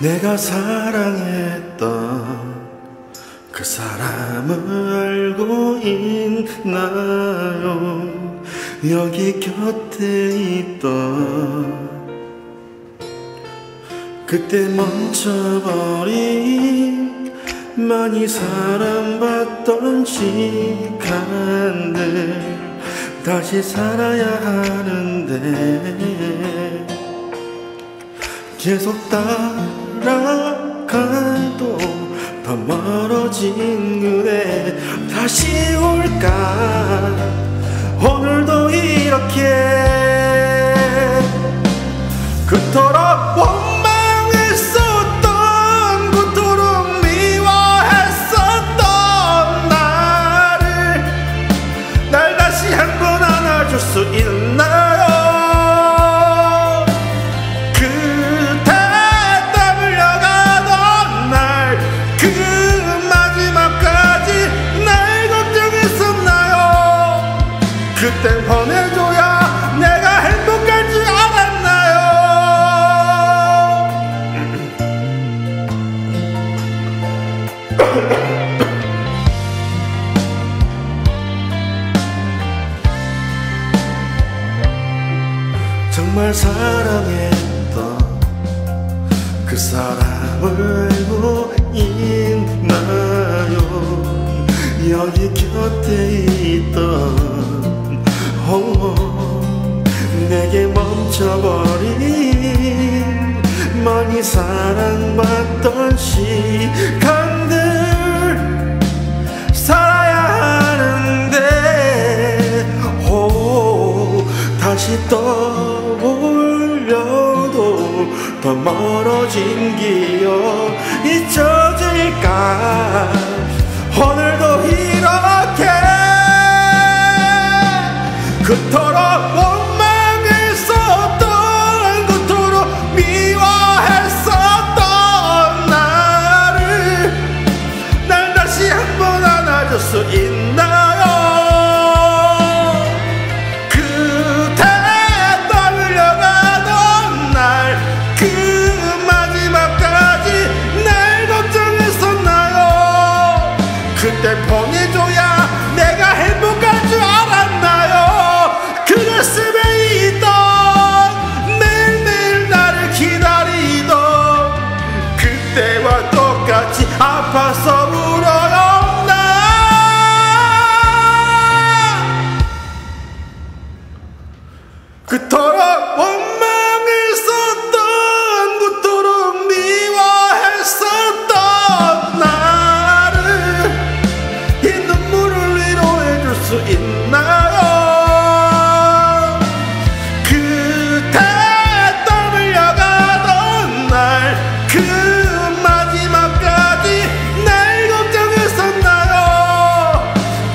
내가 사랑했던 그 사람을 알고 있나요? 여기 곁에 있던 그때 멈춰버린 많이 사랑받던 시간들 다시 살아야 하는데 계속 따라가도 더 멀어진 그대 다시 올까? 오늘도 이렇게 정말 사랑했던 그 사람을 알고 있나요? 여기 곁에 있던 어, 내게 멈춰버린 많이 사랑받던 시간들 살아야 하는데 오, 다시 떠 진 기억 잊혀질까? 오늘도 이렇게. 그토록 아파서 울어요 나 그토록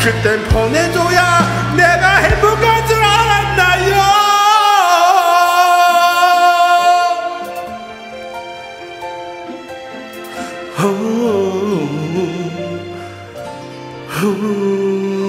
그땐 보내줘야 내가 행복한 줄 알았나요 오, 오, 오.